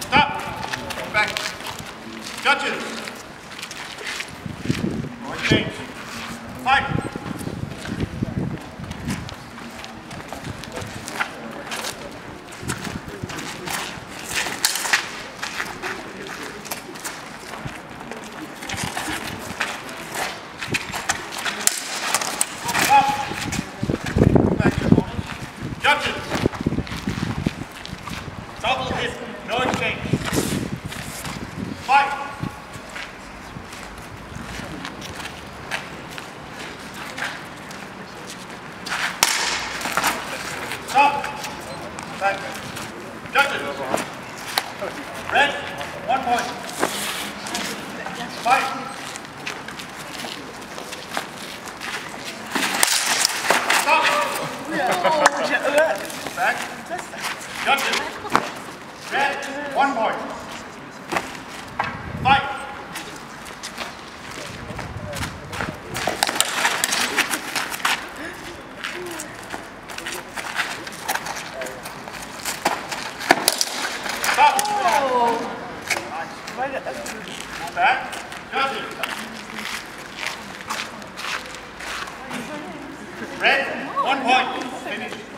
Stop. Judges. Point change. Fight. Stop. Back your Judges. Double hit, no exchange. Fight. Stop. Back. Judges. Red, one point. Fight. Stop. Back. Judges. Red, one point. Fight. Red, one point. Finish.